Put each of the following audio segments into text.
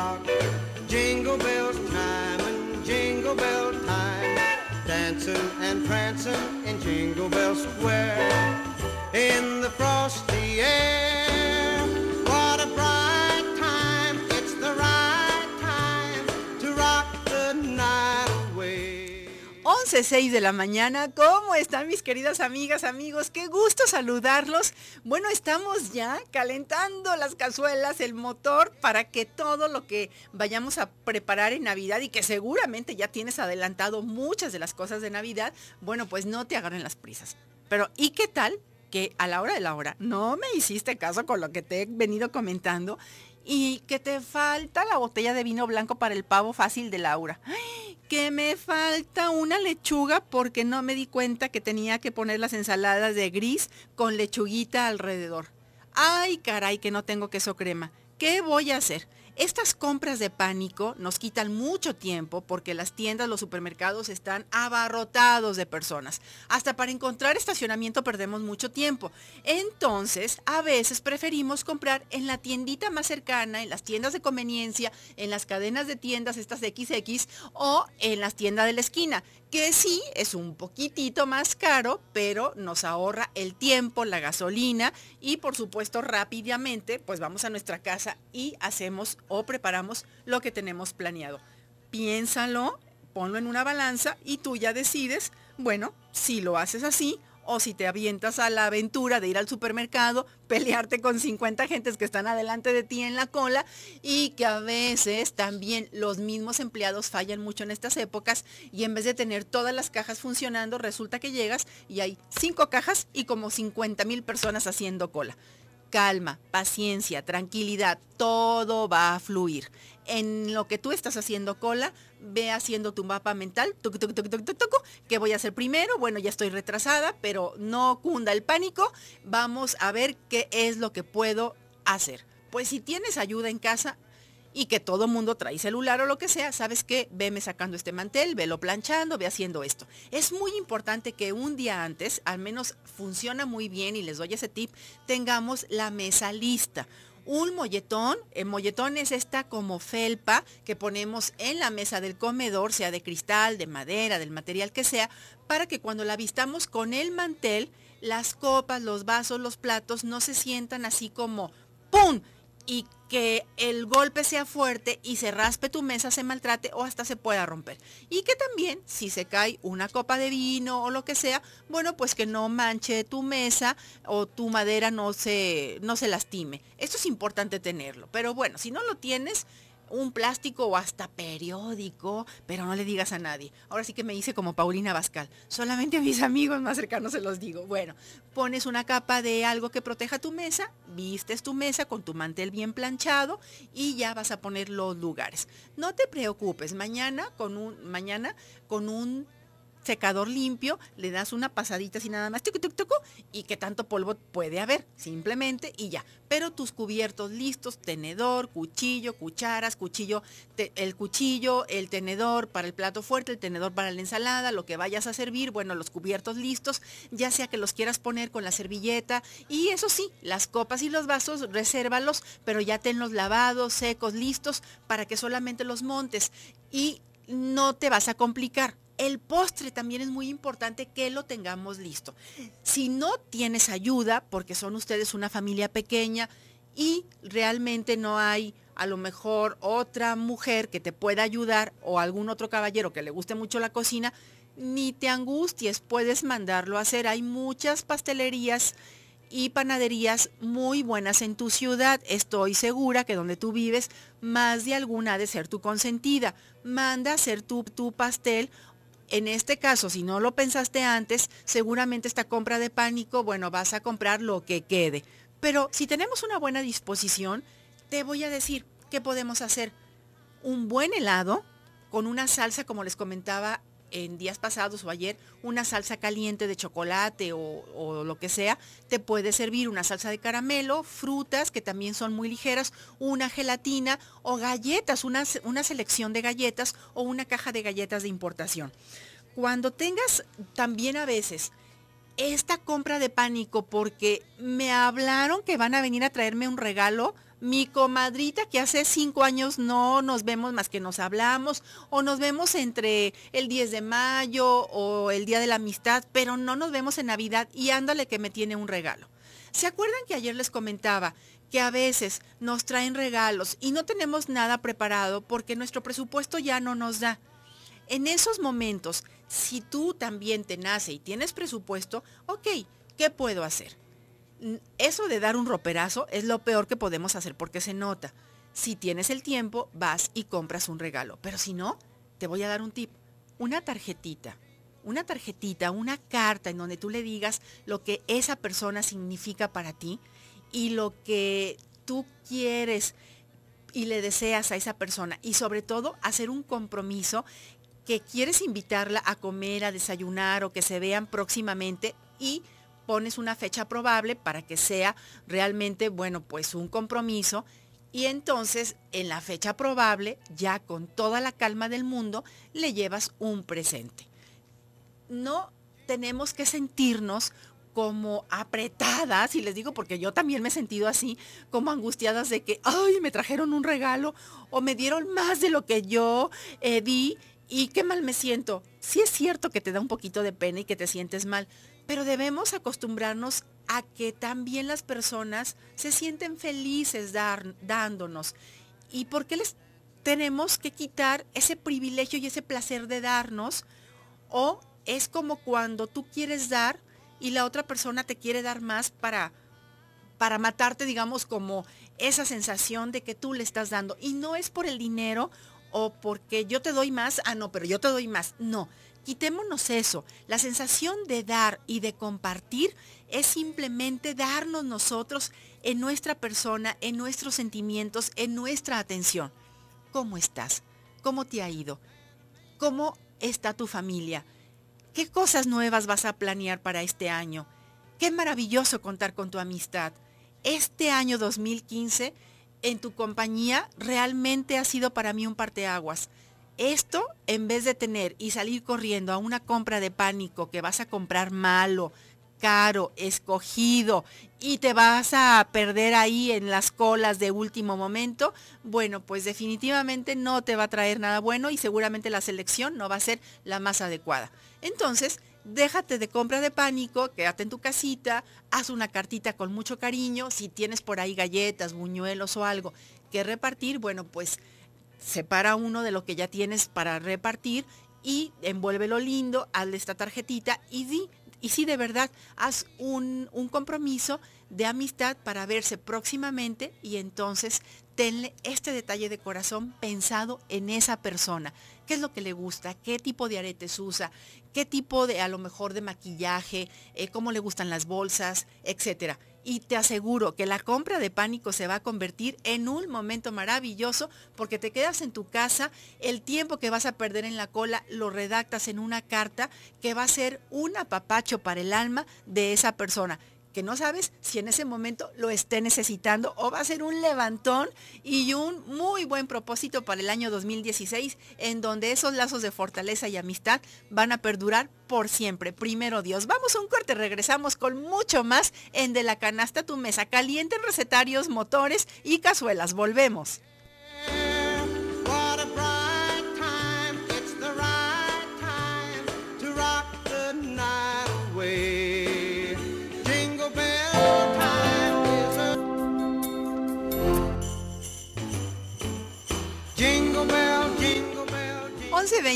rock. Jingle bells time and jingle bell time. Dancing and prancing in Jingle Bell Square. In the frosty air. 11.06 de la mañana. ¿Cómo están mis queridas amigas, amigos? Qué gusto saludarlos. Bueno, estamos ya calentando las cazuelas, el motor, para que todo lo que vayamos a preparar en Navidad y que seguramente ya tienes adelantado muchas de las cosas de Navidad, bueno, pues no te agarren las prisas. Pero, ¿y qué tal? que a la hora de la hora no me hiciste caso con lo que te he venido comentando y que te falta la botella de vino blanco para el pavo fácil de Laura. Que me falta una lechuga porque no me di cuenta que tenía que poner las ensaladas de gris con lechuguita alrededor. Ay, caray, que no tengo queso crema. ¿Qué voy a hacer? Estas compras de pánico nos quitan mucho tiempo porque las tiendas, los supermercados están abarrotados de personas. Hasta para encontrar estacionamiento perdemos mucho tiempo. Entonces, a veces preferimos comprar en la tiendita más cercana, en las tiendas de conveniencia, en las cadenas de tiendas, estas XX, o en las tiendas de la esquina, que sí es un poquitito más caro, pero nos ahorra el tiempo, la gasolina y por supuesto rápidamente pues vamos a nuestra casa y hacemos o preparamos lo que tenemos planeado. Piénsalo, ponlo en una balanza y tú ya decides, bueno, si lo haces así o si te avientas a la aventura de ir al supermercado, pelearte con 50 gentes que están adelante de ti en la cola y que a veces también los mismos empleados fallan mucho en estas épocas y en vez de tener todas las cajas funcionando, resulta que llegas y hay cinco cajas y como 50 mil personas haciendo cola calma, paciencia, tranquilidad, todo va a fluir. En lo que tú estás haciendo cola, ve haciendo tu mapa mental, tuc, tuc, tuc, ¿qué voy a hacer primero? Bueno, ya estoy retrasada, pero no cunda el pánico, vamos a ver qué es lo que puedo hacer. Pues si tienes ayuda en casa, y que todo mundo trae celular o lo que sea, ¿sabes qué? Veme sacando este mantel, velo planchando, ve haciendo esto. Es muy importante que un día antes, al menos funciona muy bien y les doy ese tip, tengamos la mesa lista. Un molletón, el molletón es esta como felpa que ponemos en la mesa del comedor, sea de cristal, de madera, del material que sea, para que cuando la vistamos con el mantel, las copas, los vasos, los platos no se sientan así como ¡pum! y que el golpe sea fuerte y se raspe tu mesa, se maltrate o hasta se pueda romper. Y que también si se cae una copa de vino o lo que sea, bueno, pues que no manche tu mesa o tu madera no se, no se lastime. Esto es importante tenerlo. Pero bueno, si no lo tienes, un plástico o hasta periódico, pero no le digas a nadie. Ahora sí que me hice como Paulina Bascal. Solamente a mis amigos más cercanos se los digo. Bueno, pones una capa de algo que proteja tu mesa, vistes tu mesa con tu mantel bien planchado y ya vas a poner los lugares. No te preocupes, mañana con un mañana con un secador limpio, le das una pasadita así nada más, tucu, tucu, tucu, y que tanto polvo puede haber, simplemente y ya. Pero tus cubiertos listos, tenedor, cuchillo, cucharas, cuchillo, el cuchillo, el tenedor para el plato fuerte, el tenedor para la ensalada, lo que vayas a servir, bueno, los cubiertos listos, ya sea que los quieras poner con la servilleta, y eso sí, las copas y los vasos, resérvalos, pero ya tenlos lavados, secos, listos, para que solamente los montes. Y no te vas a complicar. El postre también es muy importante que lo tengamos listo. Si no tienes ayuda, porque son ustedes una familia pequeña y realmente no hay a lo mejor otra mujer que te pueda ayudar o algún otro caballero que le guste mucho la cocina, ni te angusties, puedes mandarlo a hacer. Hay muchas pastelerías y panaderías muy buenas en tu ciudad. Estoy segura que donde tú vives, más de alguna ha de ser tu consentida. Manda a hacer tu, tu pastel. En este caso, si no lo pensaste antes, seguramente esta compra de pánico, bueno, vas a comprar lo que quede. Pero si tenemos una buena disposición, te voy a decir qué podemos hacer. Un buen helado con una salsa, como les comentaba en días pasados o ayer, una salsa caliente de chocolate o, lo que sea, te puede servir una salsa de caramelo, frutas que también son muy ligeras, una gelatina o galletas, una, una selección de galletas o una caja de galletas de importación. Cuando tengas también a veces esta compra de pánico porque me hablaron que van a venir a traerme un regalo, mi comadrita que hace cinco años no nos vemos más que nos hablamos o nos vemos entre el 10 de mayo o el Día de la Amistad, pero no nos vemos en Navidad y ándale que me tiene un regalo. ¿Se acuerdan que ayer les comentaba que a veces nos traen regalos y no tenemos nada preparado porque nuestro presupuesto ya no nos da? En esos momentos, si tú también te nace y tienes presupuesto, ok, ¿qué puedo hacer? Eso de dar un roperazo es lo peor que podemos hacer porque se nota. Si tienes el tiempo, vas y compras un regalo. Pero si no, te voy a dar un tip. Una tarjetita. Una tarjetita, una carta en donde tú le digas lo que esa persona significa para ti y lo que tú quieres y le deseas a esa persona. Y sobre todo, hacer un compromiso que quieres invitarla a comer, a desayunar o que se vean próximamente y pones una fecha probable para que sea realmente, bueno, pues un compromiso. Y entonces, en la fecha probable, ya con toda la calma del mundo, le llevas un presente. No tenemos que sentirnos como apretadas, y les digo porque yo también me he sentido así, como angustiadas de que, ay, me trajeron un regalo o me dieron más de lo que yo eh, di y qué mal me siento. Sí es cierto que te da un poquito de pena y que te sientes mal, pero debemos acostumbrarnos a que también las personas se sienten felices dar, dándonos. ¿Y por qué les tenemos que quitar ese privilegio y ese placer de darnos? O es como cuando tú quieres dar y la otra persona te quiere dar más para, para matarte, digamos, como esa sensación de que tú le estás dando. Y no es por el dinero o porque yo te doy más, ah, no, pero yo te doy más. No, Quitémonos eso. La sensación de dar y de compartir es simplemente darnos nosotros en nuestra persona, en nuestros sentimientos, en nuestra atención. ¿Cómo estás? ¿Cómo te ha ido? ¿Cómo está tu familia? ¿Qué cosas nuevas vas a planear para este año? Qué maravilloso contar con tu amistad. Este año 2015 en tu compañía realmente ha sido para mí un parteaguas. Esto, en vez de tener y salir corriendo a una compra de pánico que vas a comprar malo, caro, escogido y te vas a perder ahí en las colas de último momento, bueno, pues definitivamente no te va a traer nada bueno y seguramente la selección no va a ser la más adecuada. Entonces, déjate de compra de pánico, quédate en tu casita, haz una cartita con mucho cariño, si tienes por ahí galletas, buñuelos o algo que repartir, bueno, pues separa uno de lo que ya tienes para repartir y envuélvelo lindo, hazle esta tarjetita y di, y sí de verdad, haz un, un compromiso de amistad para verse próximamente y entonces tenle este detalle de corazón pensado en esa persona. ¿Qué es lo que le gusta? ¿Qué tipo de aretes usa? ¿Qué tipo de, a lo mejor, de maquillaje? Eh, ¿Cómo le gustan las bolsas? Etcétera y te aseguro que la compra de pánico se va a convertir en un momento maravilloso porque te quedas en tu casa, el tiempo que vas a perder en la cola lo redactas en una carta que va a ser un apapacho para el alma de esa persona que no sabes si en ese momento lo esté necesitando o va a ser un levantón y un muy buen propósito para el año 2016 en donde esos lazos de fortaleza y amistad van a perdurar por siempre. Primero Dios, vamos a un corte, regresamos con mucho más en De la canasta tu mesa, caliente recetarios, motores y cazuelas. Volvemos.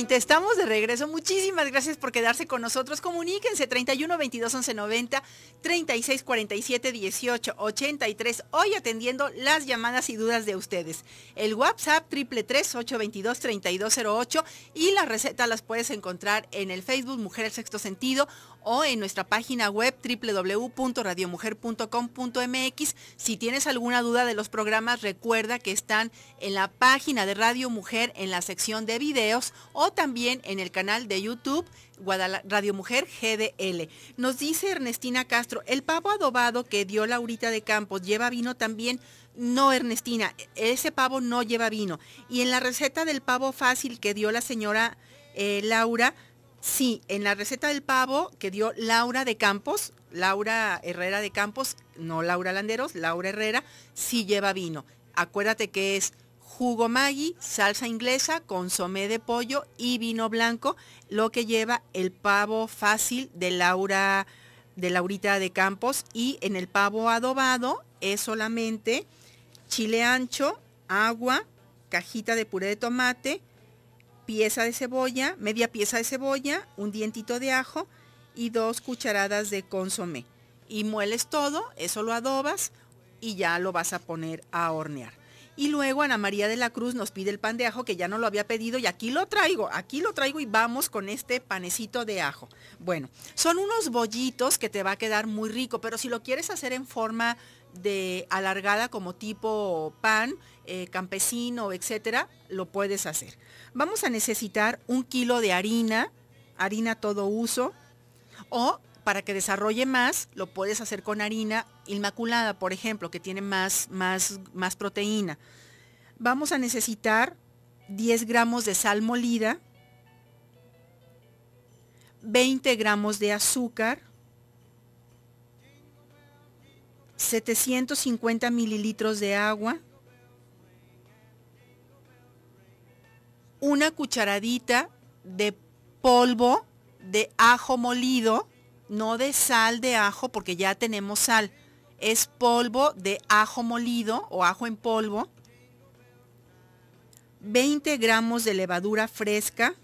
11.20, estamos de regreso. Muchísimas gracias por quedarse con nosotros. Comuníquense 31 22 11 90 36 47 18 83. Hoy atendiendo las llamadas y dudas de ustedes. El WhatsApp triple 822 3208 y la receta las puedes encontrar en el Facebook Mujer Sexto Sentido o en nuestra página web www.radiomujer.com.mx. Si tienes alguna duda de los programas, recuerda que están en la página de Radio Mujer en la sección de videos o también en el canal de YouTube Radio Mujer GDL. Nos dice Ernestina Castro, el pavo adobado que dio Laurita de Campos lleva vino también. No, Ernestina, ese pavo no lleva vino. Y en la receta del pavo fácil que dio la señora eh, Laura, Sí, en la receta del pavo que dio Laura de Campos, Laura Herrera de Campos, no Laura Landeros, Laura Herrera, sí lleva vino. Acuérdate que es jugo Maggi, salsa inglesa, consomé de pollo y vino blanco, lo que lleva el pavo fácil de Laura de Laurita de Campos y en el pavo adobado es solamente chile ancho, agua, cajita de puré de tomate, pieza de cebolla, media pieza de cebolla, un dientito de ajo y dos cucharadas de consomé. Y mueles todo, eso lo adobas y ya lo vas a poner a hornear. Y luego Ana María de la Cruz nos pide el pan de ajo que ya no lo había pedido y aquí lo traigo, aquí lo traigo y vamos con este panecito de ajo. Bueno, son unos bollitos que te va a quedar muy rico, pero si lo quieres hacer en forma de alargada como tipo pan, eh, campesino, etcétera, lo puedes hacer. Vamos a necesitar un kilo de harina, harina todo uso, o para que desarrolle más, lo puedes hacer con harina inmaculada, por ejemplo, que tiene más, más, más proteína. Vamos a necesitar 10 gramos de sal molida, 20 gramos de azúcar, 750 mililitros de agua, una cucharadita de polvo de ajo molido, no de sal de ajo porque ya tenemos sal. Es polvo de ajo molido o ajo en polvo. 20 gramos de levadura fresca.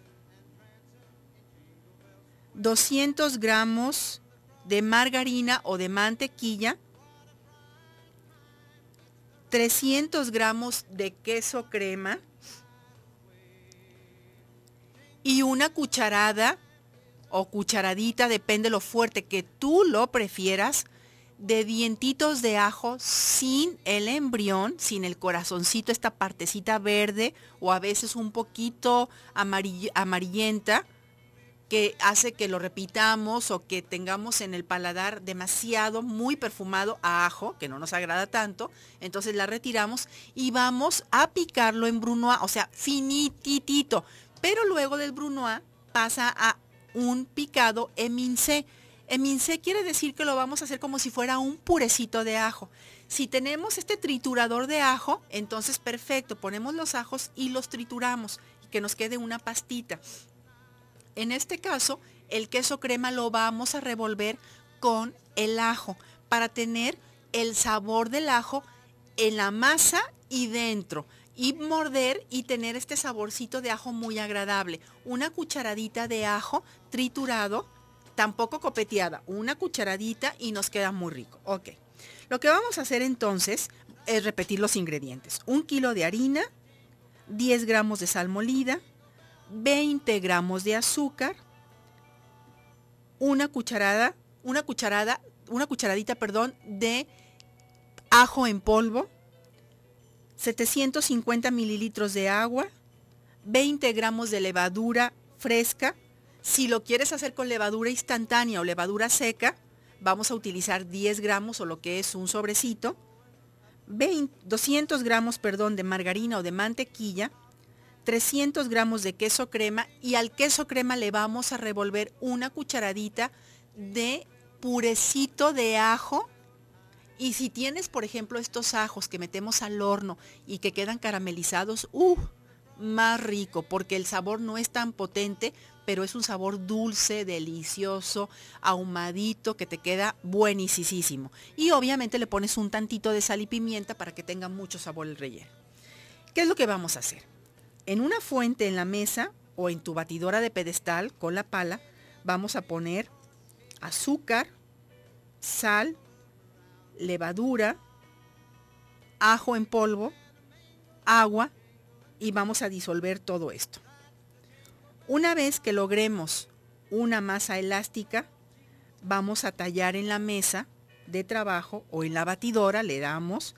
200 gramos de margarina o de mantequilla. 300 gramos de queso crema. Y una cucharada o cucharadita, depende lo fuerte que tú lo prefieras, de dientitos de ajo sin el embrión, sin el corazoncito, esta partecita verde o a veces un poquito amarillenta que hace que lo repitamos o que tengamos en el paladar demasiado, muy perfumado a ajo, que no nos agrada tanto. Entonces la retiramos y vamos a picarlo en brunoise, o sea, finititito. Pero luego del brunoise pasa a un picado emincé. Emincé quiere decir que lo vamos a hacer como si fuera un purecito de ajo. Si tenemos este triturador de ajo, entonces perfecto, ponemos los ajos y los trituramos y que nos quede una pastita. En este caso, el queso crema lo vamos a revolver con el ajo para tener el sabor del ajo en la masa y dentro y morder y tener este saborcito de ajo muy agradable. Una cucharadita de ajo triturado, tampoco copeteada, una cucharadita y nos queda muy rico. Ok. Lo que vamos a hacer entonces es repetir los ingredientes. Un kilo de harina, 10 gramos de sal molida, 20 gramos de azúcar, una cucharada, una cucharada, una cucharadita, perdón, de ajo en polvo, 750 mililitros de agua, 20 gramos de levadura fresca. Si lo quieres hacer con levadura instantánea o levadura seca, vamos a utilizar 10 gramos o lo que es un sobrecito, 200 gramos perdón, de margarina o de mantequilla, 300 gramos de queso crema y al queso crema le vamos a revolver una cucharadita de purecito de ajo y si tienes, por ejemplo, estos ajos que metemos al horno y que quedan caramelizados, ¡uh! Más rico, porque el sabor no es tan potente, pero es un sabor dulce, delicioso, ahumadito, que te queda buenísimo. Y obviamente le pones un tantito de sal y pimienta para que tenga mucho sabor el relleno. ¿Qué es lo que vamos a hacer? En una fuente en la mesa o en tu batidora de pedestal con la pala, vamos a poner azúcar, sal, levadura, ajo en polvo, agua y vamos a disolver todo esto. Una vez que logremos una masa elástica, vamos a tallar en la mesa de trabajo o en la batidora, le damos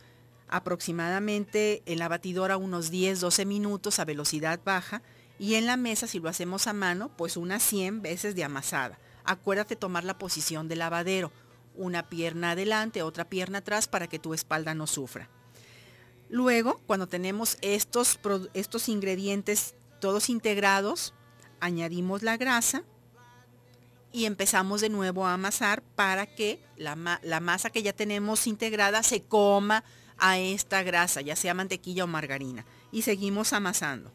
aproximadamente en la batidora unos 10-12 minutos a velocidad baja y en la mesa si lo hacemos a mano pues unas 100 veces de amasada. Acuérdate tomar la posición de lavadero una pierna adelante, otra pierna atrás para que tu espalda no sufra. Luego, cuando tenemos estos, estos ingredientes todos integrados, añadimos la grasa y empezamos de nuevo a amasar para que la, la, masa que ya tenemos integrada se coma a esta grasa, ya sea mantequilla o margarina. Y seguimos amasando.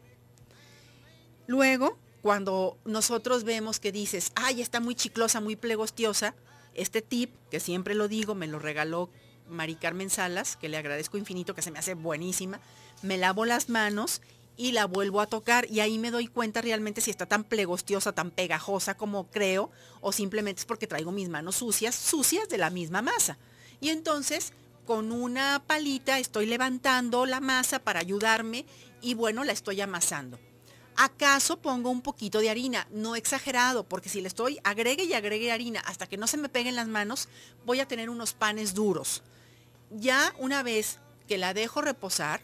Luego, cuando nosotros vemos que dices, ay, está muy chiclosa, muy plegostiosa, este tip, que siempre lo digo, me lo regaló Mari Carmen Salas, que le agradezco infinito, que se me hace buenísima, me lavo las manos y la vuelvo a tocar y ahí me doy cuenta realmente si está tan plegostiosa, tan pegajosa como creo o simplemente es porque traigo mis manos sucias, sucias de la misma masa. Y entonces con una palita estoy levantando la masa para ayudarme y bueno, la estoy amasando. ¿Acaso pongo un poquito de harina? No exagerado, porque si le estoy agregue y agregue harina hasta que no se me peguen las manos, voy a tener unos panes duros. Ya una vez que la dejo reposar,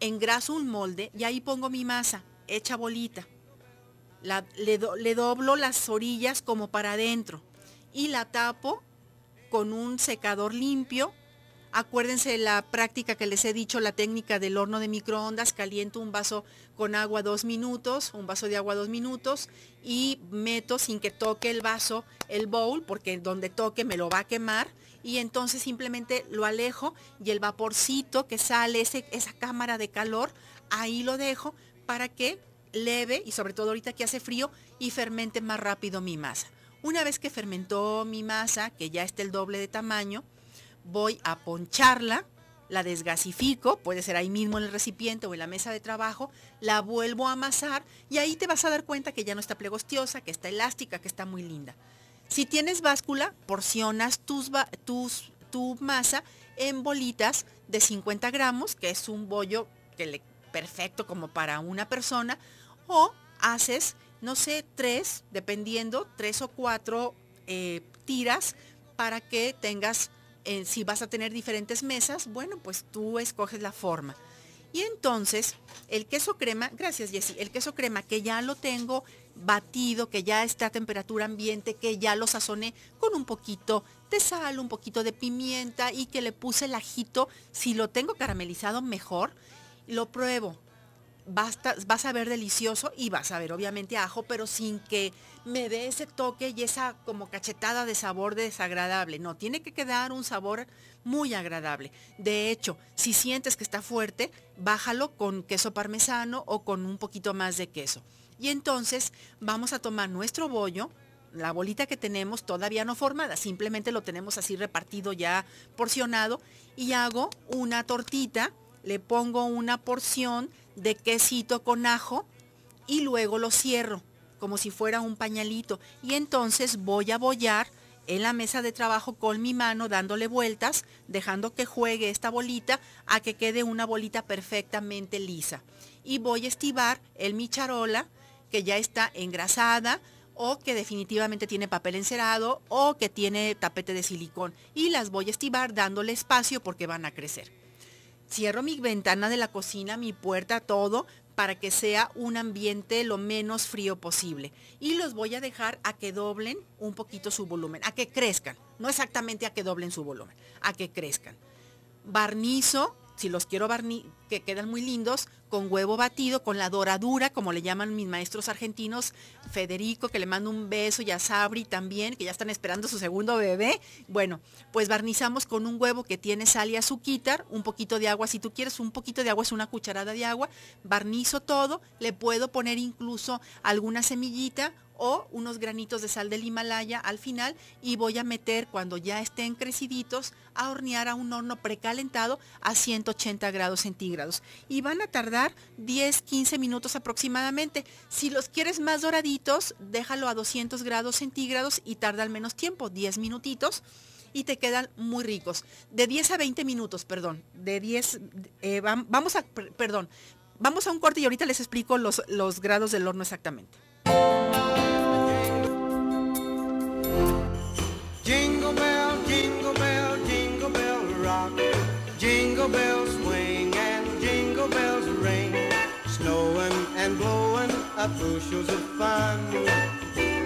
engraso un molde y ahí pongo mi masa, hecha bolita. le, le doblo las orillas como para adentro y la tapo con un secador limpio. Acuérdense la práctica que les he dicho, la técnica del horno de microondas. Caliento un vaso con agua dos minutos, un vaso de agua dos minutos y meto sin que toque el vaso el bowl, porque donde toque me lo va a quemar y entonces simplemente lo alejo y el vaporcito que sale, esa cámara de calor, ahí lo dejo para que leve y sobre todo ahorita que hace frío y fermente más rápido mi masa. Una vez que fermentó mi masa, que ya está el doble de tamaño, voy a poncharla, la desgasifico, puede ser ahí mismo en el recipiente o en la mesa de trabajo, la vuelvo a amasar y ahí te vas a dar cuenta que ya no está plegostiosa, que está elástica, que está muy linda. Si tienes báscula, porcionas tus, tus, tu masa en bolitas de 50 gramos, que es un bollo que le, perfecto como para una persona, o haces, no sé, tres, dependiendo, tres o cuatro eh, tiras para que tengas, eh, si vas a tener diferentes mesas, bueno, pues tú escoges la forma. Y entonces, el queso crema, gracias Jessy, el queso crema que ya lo tengo batido, que ya está a temperatura ambiente, que ya lo sazoné con un poquito de sal, un poquito de pimienta y que le puse el ajito, si lo tengo caramelizado mejor, lo pruebo. Basta, vas a ver delicioso y vas a ver obviamente ajo, pero sin que me dé ese toque y esa como cachetada de sabor desagradable. No, tiene que quedar un sabor muy agradable. De hecho, si sientes que está fuerte, bájalo con queso parmesano o con un poquito más de queso. Y entonces vamos a tomar nuestro bollo, la bolita que tenemos todavía no formada, simplemente lo tenemos así repartido ya porcionado y hago una tortita, le pongo una porción de quesito con ajo y luego lo cierro como si fuera un pañalito y entonces voy a bollar en la mesa de trabajo con mi mano dándole vueltas, dejando que juegue esta bolita a que quede una bolita perfectamente lisa. Y voy a estivar el mi charola que ya está engrasada o que definitivamente tiene papel encerado o que tiene tapete de silicón y las voy a estivar dándole espacio porque van a crecer. Cierro mi ventana de la cocina, mi puerta, todo para que sea un ambiente lo menos frío posible. Y los voy a dejar a que doblen un poquito su volumen, a que crezcan. No exactamente a que doblen su volumen, a que crezcan. Barnizo si los quiero barni que quedan muy lindos, con huevo batido, con la doradura, como le llaman mis maestros argentinos, Federico, que le mando un beso, y a Sabri también, que ya están esperando su segundo bebé. Bueno, pues barnizamos con un huevo que tiene sal y azúcar, un poquito de agua, si tú quieres un poquito de agua, es una cucharada de agua, barnizo todo, le puedo poner incluso alguna semillita o unos granitos de sal del Himalaya al final y voy a meter cuando ya estén creciditos a hornear a un horno precalentado a 180 grados centígrados y van a tardar 10-15 minutos aproximadamente. Si los quieres más doraditos, déjalo a 200 grados centígrados y tarda al menos tiempo, 10 minutitos y te quedan muy ricos. De 10 a 20 minutos, perdón. De 10, eh, vamos a, perdón, vamos a un corte y ahorita les explico los, los grados del horno exactamente. Up bushels of fun.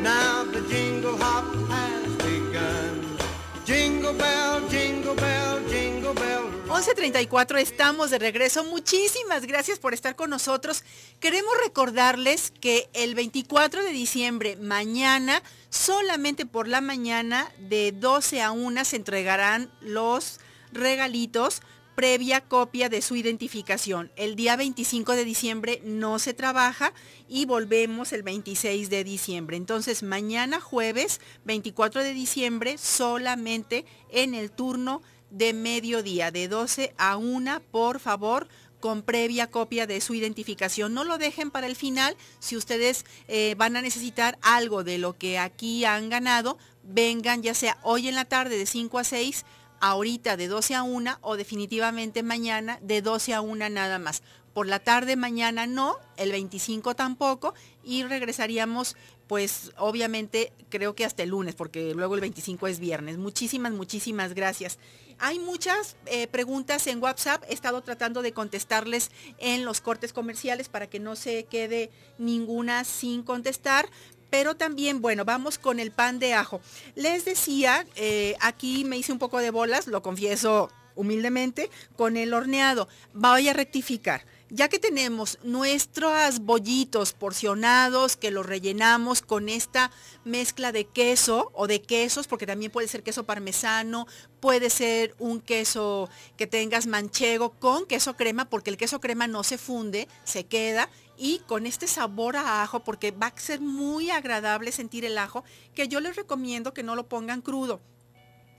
Now the jingle hop has begun. Jingle bell, jingle bell, jingle bell rock. 11.34 estamos de regreso. Muchísimas gracias por estar con nosotros. Queremos recordarles que el 24 de diciembre, mañana, solamente por la mañana, de 12 a 1 se entregarán los regalitos previa copia de su identificación. El día 25 de diciembre no se trabaja y volvemos el 26 de diciembre. Entonces mañana jueves 24 de diciembre solamente en el turno de mediodía, de 12 a 1, por favor, con previa copia de su identificación. No lo dejen para el final. Si ustedes eh, van a necesitar algo de lo que aquí han ganado, vengan ya sea hoy en la tarde de 5 a 6 ahorita de 12 a 1 o definitivamente mañana de 12 a 1 nada más. Por la tarde mañana no, el 25 tampoco y regresaríamos pues obviamente creo que hasta el lunes porque luego el 25 es viernes. Muchísimas, muchísimas gracias. Hay muchas eh, preguntas en WhatsApp, he estado tratando de contestarles en los cortes comerciales para que no se quede ninguna sin contestar, pero también, bueno, vamos con el pan de ajo. Les decía, eh, aquí me hice un poco de bolas, lo confieso humildemente, con el horneado. Voy a rectificar. Ya que tenemos nuestros bollitos porcionados que los rellenamos con esta mezcla de queso o de quesos, porque también puede ser queso parmesano, puede ser un queso que tengas manchego con queso crema, porque el queso crema no se funde, se queda y con este sabor a ajo, porque va a ser muy agradable sentir el ajo, que yo les recomiendo que no lo pongan crudo.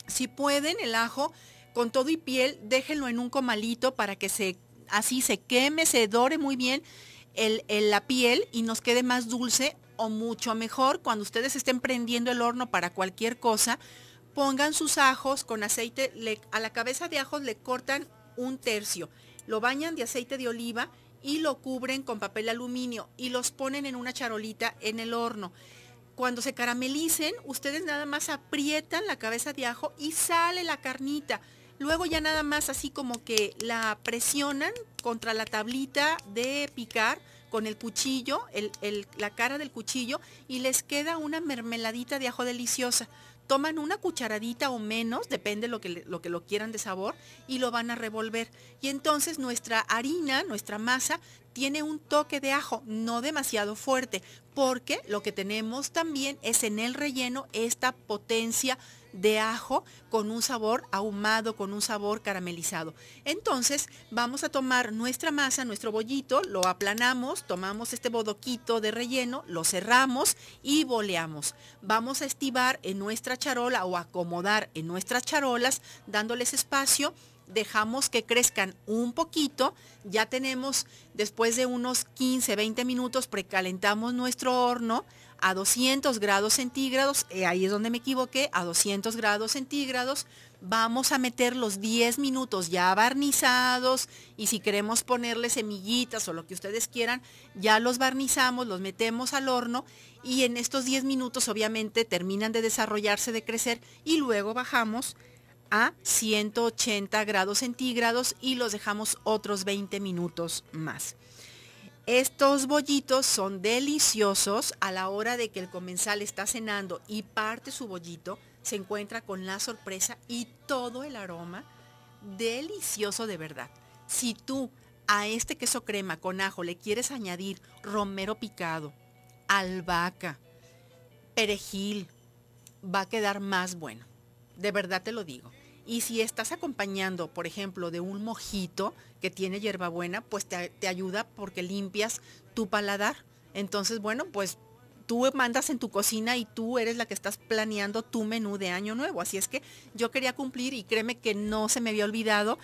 Si pueden, el ajo con todo y piel, déjenlo en un comalito para que se, así se queme, se dore muy bien el, la piel y nos quede más dulce o mucho mejor cuando ustedes estén prendiendo el horno para cualquier cosa, pongan sus ajos con aceite, a la cabeza de ajos le cortan un tercio, lo bañan de aceite de oliva y lo cubren con papel aluminio y los ponen en una charolita en el horno. Cuando se caramelicen, ustedes nada más aprietan la cabeza de ajo y sale la carnita. Luego ya nada más así como que la presionan contra la tablita de picar con el cuchillo, la cara del cuchillo y les queda una mermeladita de ajo deliciosa toman una cucharadita o menos, depende lo que, lo que lo quieran de sabor, y lo van a revolver. Y entonces nuestra harina, nuestra masa, tiene un toque de ajo, no demasiado fuerte, porque lo que tenemos también es en el relleno esta potencia de ajo con un sabor ahumado, con un sabor caramelizado. Entonces vamos a tomar nuestra masa, nuestro bollito, lo aplanamos, tomamos este bodoquito de relleno, lo cerramos y boleamos. Vamos a estivar en nuestra charola o acomodar en nuestras charolas dándoles espacio dejamos que crezcan un poquito, ya tenemos después de unos 15, 20 minutos precalentamos nuestro horno, a 200 grados centígrados, eh, ahí es donde me equivoqué, a 200 grados centígrados, vamos a meter los 10 minutos ya barnizados y si queremos ponerle semillitas o lo que ustedes quieran, ya los barnizamos, los metemos al horno y en estos 10 minutos obviamente terminan de desarrollarse, de crecer y luego bajamos a 180 grados centígrados y los dejamos otros 20 minutos más. Estos bollitos son deliciosos a la hora de que el comensal está cenando y parte su bollito, se encuentra con la sorpresa y todo el aroma delicioso de verdad. Si tú a este queso crema con ajo le quieres añadir romero picado, albahaca, perejil, va a quedar más bueno. De verdad te lo digo. Y si estás acompañando, por ejemplo, de un mojito que tiene hierbabuena, pues te, ayuda porque limpias tu paladar. Entonces, bueno, pues tú mandas en tu cocina y tú eres la que estás planeando tu menú de año nuevo. Así es que yo quería cumplir y créeme que no se me había olvidado,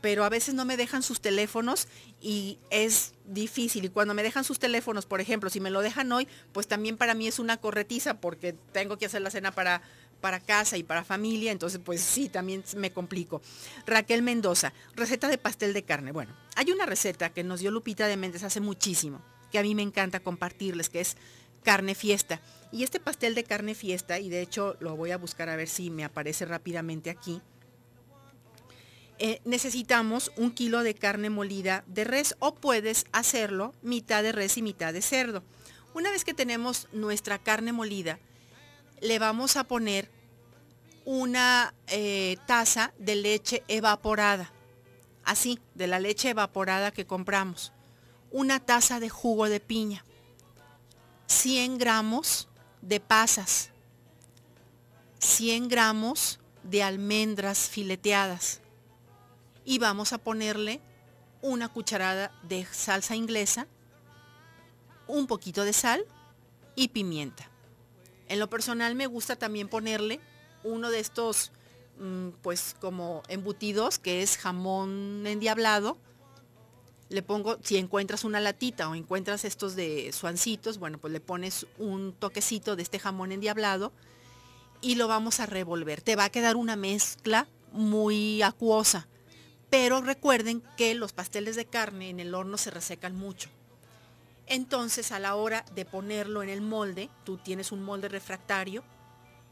pero a veces no me dejan sus teléfonos y es difícil. Y cuando me dejan sus teléfonos, por ejemplo, si me lo dejan hoy, pues también para mí es una corretiza porque tengo que hacer la cena para para casa y para familia, entonces pues sí, también me complico. Raquel Mendoza, receta de pastel de carne. Bueno, hay una receta que nos dio Lupita de Méndez hace muchísimo, que a mí me encanta compartirles, que es carne fiesta. Y este pastel de carne fiesta, y de hecho lo voy a buscar a ver si me aparece rápidamente aquí, eh, necesitamos un kilo de carne molida de res o puedes hacerlo mitad de res y mitad de cerdo. Una vez que tenemos nuestra carne molida, le vamos a poner una eh, taza de leche evaporada. así, de la leche evaporada que compramos, una taza de jugo de piña, 100 gramos de pasas, 100 gramos de almendras fileteadas y vamos a ponerle una cucharada de salsa inglesa, un poquito de sal y pimienta. En lo personal me gusta también ponerle uno de estos, mm, pues como embutidos, que es jamón endiablado. Le pongo, si encuentras una latita o encuentras estos de suancitos, bueno, pues le pones un toquecito de este jamón endiablado y lo vamos a revolver. Te va a quedar una mezcla muy acuosa. Pero recuerden que los pasteles de carne en el horno se resecan mucho. Entonces a la hora de ponerlo en el molde, tú tienes un molde refractario,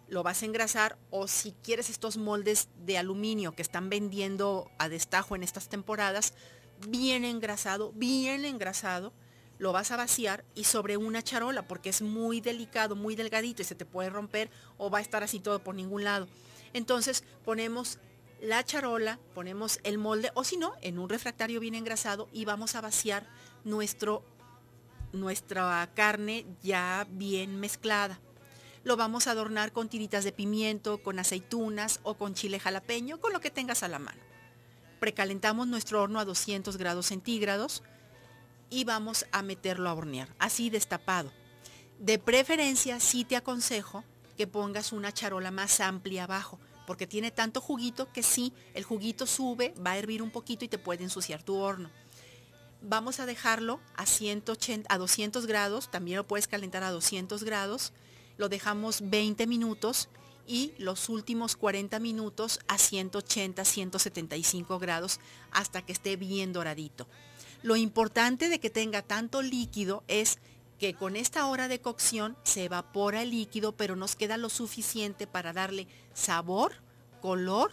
lo vas a engrasar o si quieres estos moldes de aluminio que están vendiendo a destajo en estas temporadas, bien engrasado, bien engrasado, lo vas a vaciar y sobre una charola porque es muy delicado, muy delgadito y se te puede romper o va a estar así todo por ningún lado. Entonces ponemos la charola, ponemos el molde o si no, en un refractario bien engrasado y vamos a vaciar nuestro, nuestra carne ya bien mezclada. Lo vamos a adornar con tiritas de pimiento, con aceitunas o con chile jalapeño, con lo que tengas a la mano. Precalentamos nuestro horno a 200 grados centígrados y vamos a meterlo a hornear, así destapado. De preferencia, sí te aconsejo que pongas una charola más amplia abajo, porque tiene tanto juguito que sí, el juguito sube, va a hervir un poquito y te puede ensuciar tu horno. Vamos a dejarlo a, 180, a 200 grados, también lo puedes calentar a 200 grados, lo dejamos 20 minutos y los últimos 40 minutos a 180, 175 grados hasta que esté bien doradito. Lo importante de que tenga tanto líquido es que con esta hora de cocción se evapora el líquido, pero nos queda lo suficiente para darle sabor, color,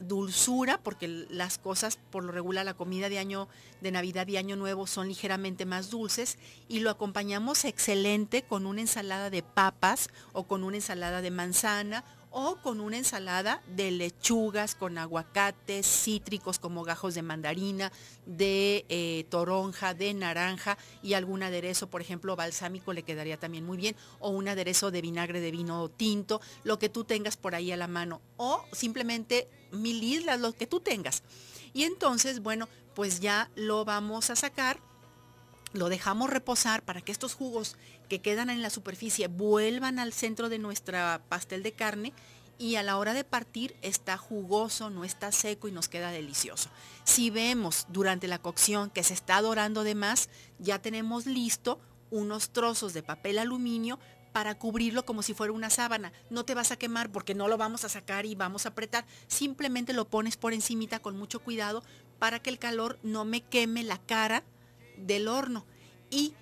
dulzura, porque las cosas, por lo regular, la comida de año, de Navidad y Año Nuevo son ligeramente más dulces y lo acompañamos excelente con una ensalada de papas o con una ensalada de manzana o con una ensalada de lechugas con aguacates, cítricos como gajos de mandarina, de eh, toronja, de naranja y algún aderezo, por ejemplo, balsámico le quedaría también muy bien, o un aderezo de vinagre de vino tinto, lo que tú tengas por ahí a la mano, o simplemente mil islas, lo que tú tengas. Y entonces, bueno, pues ya lo vamos a sacar lo dejamos reposar para que estos jugos que quedan en la superficie vuelvan al centro de nuestra pastel de carne y a la hora de partir está jugoso, no está seco y nos queda delicioso. Si vemos durante la cocción que se está dorando de más, ya tenemos listo unos trozos de papel aluminio para cubrirlo como si fuera una sábana. No te vas a quemar porque no lo vamos a sacar y vamos a apretar. Simplemente lo pones por encimita con mucho cuidado para que el calor no me queme la cara del horno. Y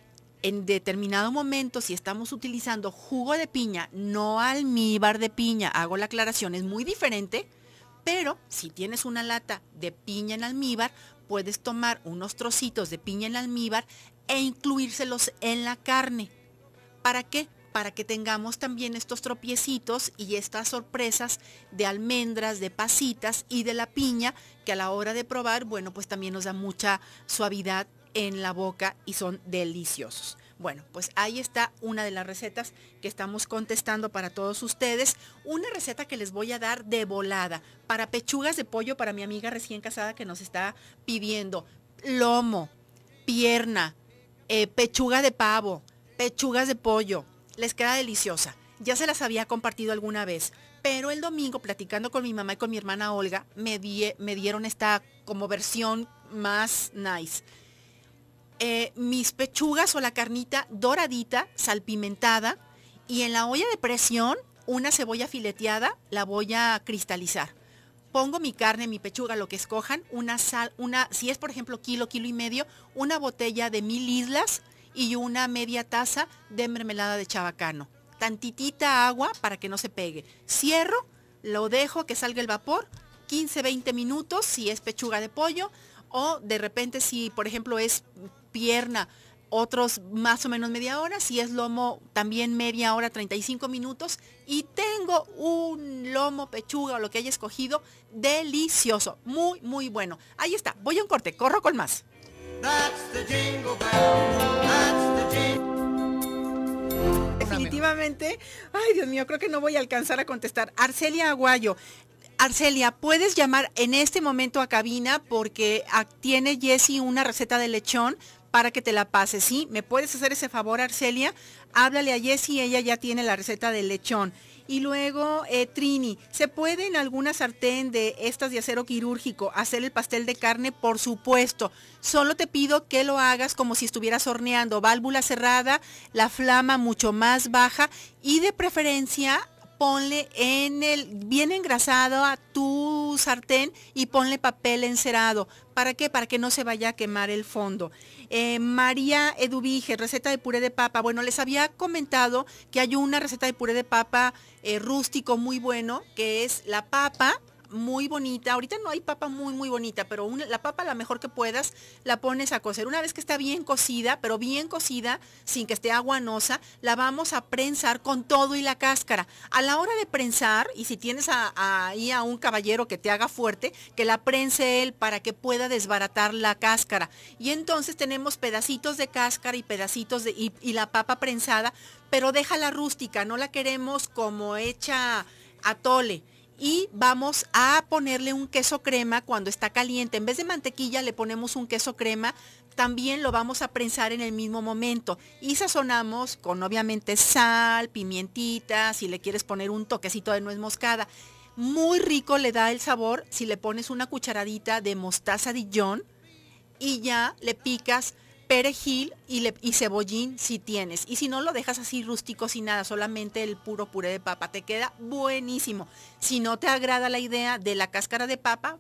en determinado momento, si estamos utilizando jugo de piña, no almíbar de piña, hago la aclaración, es muy diferente, pero si tienes una lata de piña en almíbar, puedes tomar unos trocitos de piña en almíbar e incluírselos en la carne. ¿Para qué? Para que tengamos también estos tropiecitos y estas sorpresas de almendras, de pasitas y de la piña, que a la hora de probar, bueno, pues también nos da mucha suavidad en la boca y son deliciosos. Bueno, pues ahí está una de las recetas que estamos contestando para todos ustedes. Una receta que les voy a dar de volada para pechugas de pollo para mi amiga recién casada que nos está pidiendo lomo, pierna, eh, pechuga de pavo, pechugas de pollo. Les queda deliciosa. Ya se las había compartido alguna vez, pero el domingo platicando con mi mamá y con mi hermana Olga me, me dieron esta como versión más nice eh, mis pechugas o la carnita doradita, salpimentada, y en la olla de presión una cebolla fileteada la voy a cristalizar. Pongo mi carne, mi pechuga, lo que escojan, una sal, una, si es por ejemplo kilo, kilo y medio, una botella de mil islas y una media taza de mermelada de chabacano. Tantitita agua para que no se pegue. Cierro, lo dejo que salga el vapor, 15, 20 minutos si es pechuga de pollo, o de repente si por ejemplo es pierna otros más o menos media hora, si es lomo también media hora, 35 minutos y tengo un lomo, pechuga o lo que haya escogido delicioso, muy muy bueno. Ahí está, voy a un corte, corro con más. Definitivamente, ay Dios mío, creo que no voy a alcanzar a contestar. Arcelia Aguayo, Arcelia, puedes llamar en este momento a cabina porque tiene Jessie una receta de lechón para que te la pase, ¿sí? ¿Me puedes hacer ese favor, Arcelia? Háblale a Jessie, ella ya tiene la receta de lechón. Y luego, eh, Trini, ¿se puede en alguna sartén de estas de acero quirúrgico hacer el pastel de carne? Por supuesto. Solo te pido que lo hagas como si estuvieras horneando. Válvula cerrada, la flama mucho más baja y de preferencia ponle en el bien engrasado a tu sartén y ponle papel encerado. ¿Para qué? Para que no se vaya a quemar el fondo. Eh, María Eduvige, receta de puré de papa. Bueno, les había comentado que hay una receta de puré de papa eh, rústico muy bueno, que es la papa, muy bonita. Ahorita no hay papa muy, muy bonita, pero la papa la mejor que puedas la pones a cocer. Una vez que está bien cocida, pero bien cocida, sin que esté aguanosa, la vamos a prensar con todo y la cáscara. A la hora de prensar, y si tienes ahí a, un caballero que te haga fuerte, que la prense él para que pueda desbaratar la cáscara. Y entonces tenemos pedacitos de cáscara y pedacitos de, y, y la papa prensada, pero déjala rústica, no la queremos como hecha atole y vamos a ponerle un queso crema cuando está caliente. En vez de mantequilla le ponemos un queso crema. También lo vamos a prensar en el mismo momento y sazonamos con obviamente sal, pimientita, si le quieres poner un toquecito de nuez moscada. Muy rico le da el sabor si le pones una cucharadita de mostaza Dijon y ya le picas perejil y, y, cebollín si tienes. Y si no lo dejas así rústico sin nada, solamente el puro puré de papa, te queda buenísimo. Si no te agrada la idea de la cáscara de papa,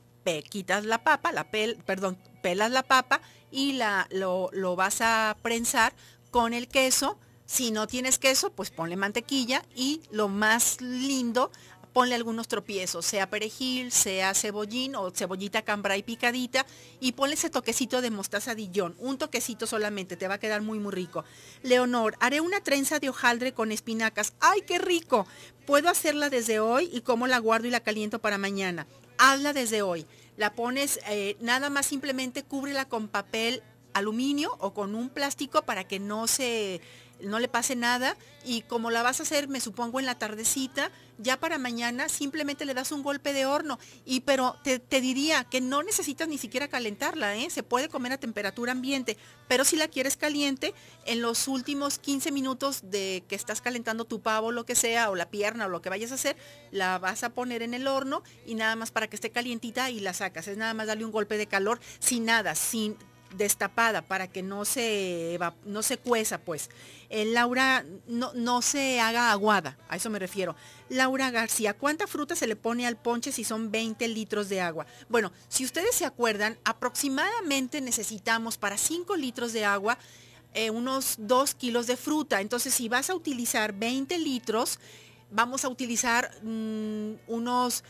quitas la papa, la pel, perdón, pelas la papa y la, lo, lo vas a prensar con el queso. Si no tienes queso, pues ponle mantequilla y lo más lindo, ponle algunos tropiezos, sea perejil, sea cebollín o cebollita cambray picadita y ponle ese toquecito de mostaza Dijon, un toquecito solamente, te va a quedar muy muy rico. Leonor, haré una trenza de hojaldre con espinacas. ¡Ay, qué rico! Puedo hacerla desde hoy y cómo la guardo y la caliento para mañana. Hazla desde hoy. La pones, eh, nada más simplemente cúbrela con papel aluminio o con un plástico para que no se no le pase nada y como la vas a hacer, me supongo en la tardecita, ya para mañana simplemente le das un golpe de horno. Y pero te, diría que no necesitas ni siquiera calentarla, ¿eh? se puede comer a temperatura ambiente, pero si la quieres caliente, en los últimos 15 minutos de que estás calentando tu pavo, lo que sea, o la pierna o lo que vayas a hacer, la vas a poner en el horno y nada más para que esté calientita y la sacas. Es nada más darle un golpe de calor sin nada, sin destapada para que no se, no se cueza, pues. Eh, Laura, no, no se haga aguada, a eso me refiero. Laura García, ¿cuánta fruta se le pone al ponche si son 20 litros de agua? Bueno, si ustedes se acuerdan, aproximadamente necesitamos para 5 litros de agua eh, unos 2 kilos de fruta. Entonces, si vas a utilizar 20 litros, vamos a utilizar mm, unos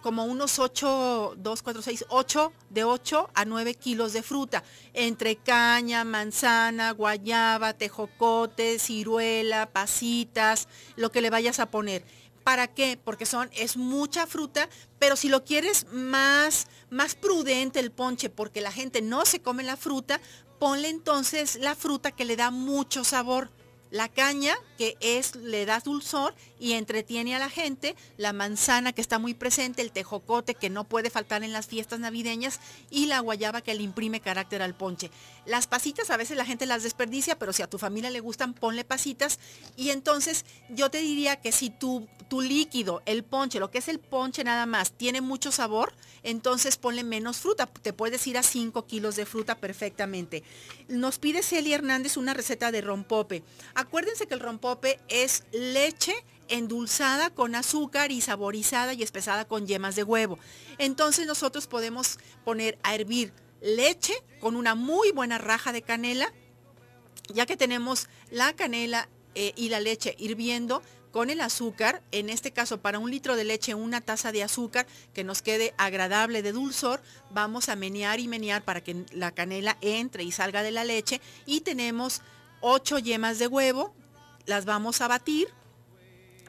como unos 8, 2, 4, 6, 8, de 8 a 9 kilos de fruta, entre caña, manzana, guayaba, tejocote, ciruela, pasitas, lo que le vayas a poner. ¿Para qué? Porque son, es mucha fruta, pero si lo quieres más, más prudente el ponche, porque la gente no se come la fruta, ponle entonces la fruta que le da mucho sabor la caña, que es, le da dulzor y entretiene a la gente, la manzana que está muy presente, el tejocote que no puede faltar en las fiestas navideñas y la guayaba que le imprime carácter al ponche. Las pasitas a veces la gente las desperdicia, pero si a tu familia le gustan, ponle pasitas. Y entonces yo te diría que si tu, tu líquido, el ponche, lo que es el ponche nada más, tiene mucho sabor, entonces ponle menos fruta. Te puedes ir a 5 kilos de fruta perfectamente. Nos pide Celia Hernández una receta de rompope. Acuérdense que el rompope es leche endulzada con azúcar y saborizada y espesada con yemas de huevo. Entonces nosotros podemos poner a hervir leche con una muy buena raja de canela, ya que tenemos la canela eh, y la leche hirviendo, con el azúcar, en este caso para un litro de leche una taza de azúcar que nos quede agradable de dulzor, vamos a menear y menear para que la canela entre y salga de la leche y tenemos ocho yemas de huevo, las vamos a batir,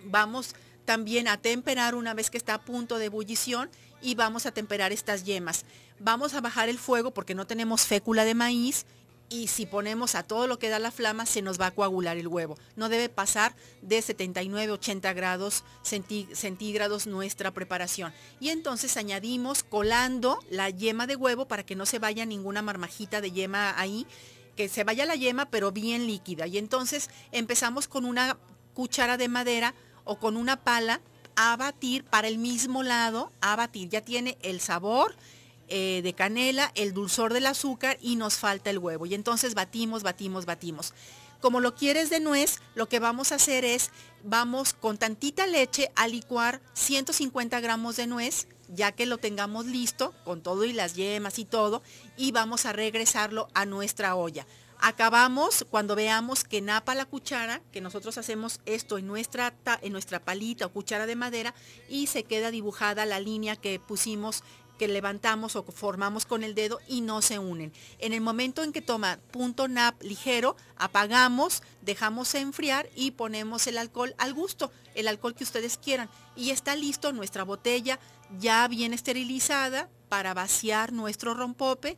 vamos también a temperar una vez que está a punto de ebullición y vamos a temperar estas yemas. Vamos a bajar el fuego porque no tenemos fécula de maíz y si ponemos a todo lo que da la flama se nos va a coagular el huevo. No debe pasar de 79-80 grados centígrados nuestra preparación. Y entonces añadimos colando la yema de huevo para que no se vaya ninguna marmajita de yema ahí, que se vaya la yema pero bien líquida. Y entonces empezamos con una cuchara de madera o con una pala a batir para el mismo lado, a batir. Ya tiene el sabor eh, de canela, el dulzor del azúcar y nos falta el huevo. Y entonces batimos, batimos, batimos. Como lo quieres de nuez, lo que vamos a hacer es, vamos con tantita leche a licuar 150 gramos de nuez, ya que lo tengamos listo, con todo y las yemas y todo, y vamos a regresarlo a nuestra olla. Acabamos cuando veamos que napa la cuchara, que nosotros hacemos esto en nuestra, en nuestra palita o cuchara de madera y se queda dibujada la línea que pusimos que levantamos o formamos con el dedo y no se unen. En el momento en que toma punto nap ligero, apagamos, dejamos enfriar y ponemos el alcohol al gusto, el alcohol que ustedes quieran. Y está listo nuestra botella ya bien esterilizada para vaciar nuestro rompope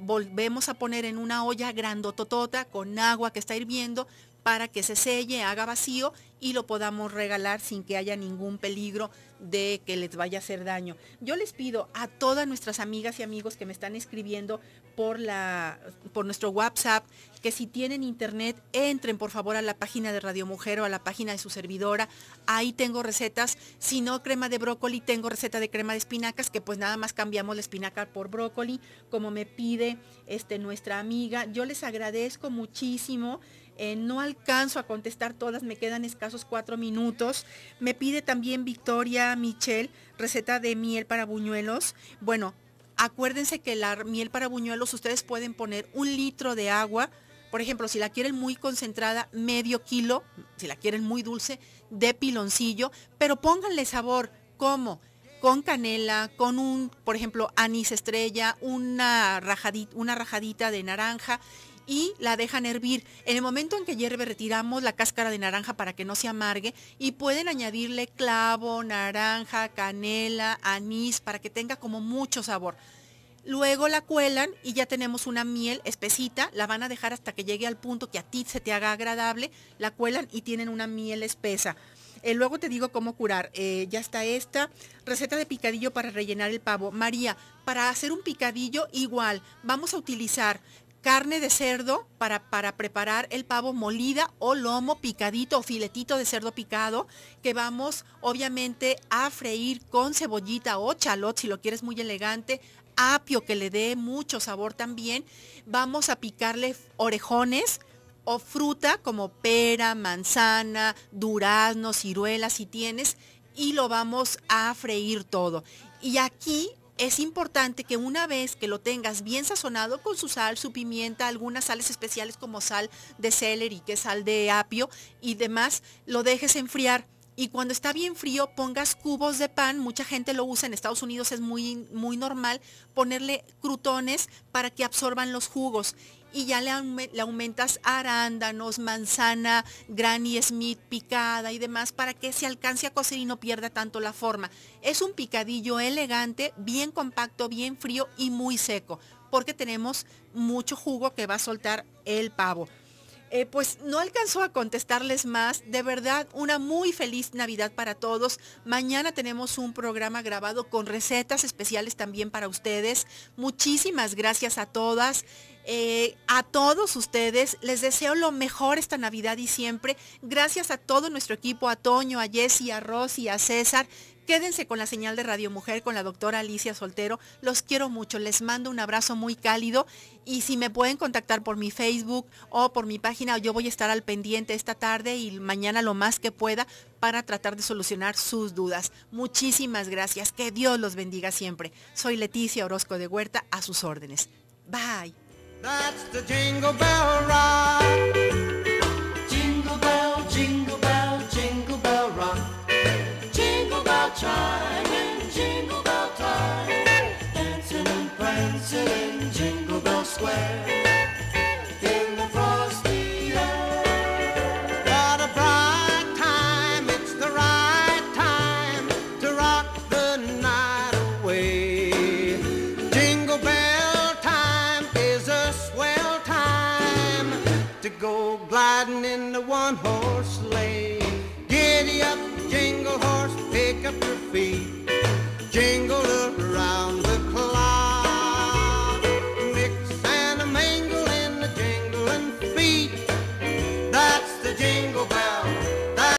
volvemos a poner en una olla grandototota con agua que está hirviendo para que se selle, haga vacío y lo podamos regalar sin que haya ningún peligro de que les vaya a hacer daño. Yo les pido a todas nuestras amigas y amigos que me están escribiendo por, la, por nuestro WhatsApp que si tienen internet entren por favor a la página de Radio Mujer o a la página de su servidora. Ahí tengo recetas. Si no crema de brócoli, tengo receta de crema de espinacas que pues nada más cambiamos la espinaca por brócoli como me pide este, nuestra amiga. Yo les agradezco muchísimo. Eh, no alcanzo a contestar todas, me quedan escasos cuatro minutos. Me pide también Victoria Michelle, receta de miel para buñuelos. Bueno, acuérdense que la miel para buñuelos ustedes pueden poner un litro de agua. Por ejemplo, si la quieren muy concentrada, medio kilo, si la quieren muy dulce, de piloncillo, pero pónganle sabor. ¿Cómo? Con canela, con un, por ejemplo, anís estrella, una rajadita, una rajadita de naranja y la dejan hervir. En el momento en que hierve retiramos la cáscara de naranja para que no se amargue y pueden añadirle clavo, naranja, canela, anís para que tenga como mucho sabor. Luego la cuelan y ya tenemos una miel espesita, la van a dejar hasta que llegue al punto que a ti se te haga agradable, la cuelan y tienen una miel espesa. Eh, luego te digo cómo curar. Eh, ya está esta. Receta de picadillo para rellenar el pavo. María, para hacer un picadillo igual, vamos a utilizar carne de cerdo para, para, preparar el pavo molida o lomo picadito o filetito de cerdo picado que vamos obviamente a freír con cebollita o chalot si lo quieres muy elegante, apio que le dé mucho sabor también. Vamos a picarle orejones o fruta como pera, manzana, durazno, ciruela si tienes y lo vamos a freír todo. Y aquí es importante que una vez que lo tengas bien sazonado con su sal, su pimienta, algunas sales especiales como sal de celery, que es sal de apio y demás, lo dejes enfriar. Y cuando está bien frío, pongas cubos de pan. Mucha gente lo usa en Estados Unidos, es muy, muy normal ponerle crutones para que absorban los jugos y ya le, aumentas arándanos, manzana, Granny Smith picada y demás para que se alcance a cocer y no pierda tanto la forma. Es un picadillo elegante, bien compacto, bien frío y muy seco, porque tenemos mucho jugo que va a soltar el pavo. Eh, pues no alcanzó a contestarles más. De verdad, una muy feliz Navidad para todos. Mañana tenemos un programa grabado con recetas especiales también para ustedes. Muchísimas gracias a todas. Eh, a todos ustedes les deseo lo mejor esta Navidad y siempre. Gracias a todo nuestro equipo, a Toño, a Jessy, a Rosy, a César. Quédense con la señal de Radio Mujer con la doctora Alicia Soltero. Los quiero mucho. Les mando un abrazo muy cálido. Y si me pueden contactar por mi Facebook o por mi página, yo voy a estar al pendiente esta tarde y mañana lo más que pueda para tratar de solucionar sus dudas. Muchísimas gracias. Que Dios los bendiga siempre. Soy Leticia Orozco de Huerta, a sus órdenes. Bye. That's the jingle bell rock. Jingle bell, jingle bell, jingle bell rock. Jingle bell chime in jingle bell time. Dancing and prancing in Jingle Bell Square.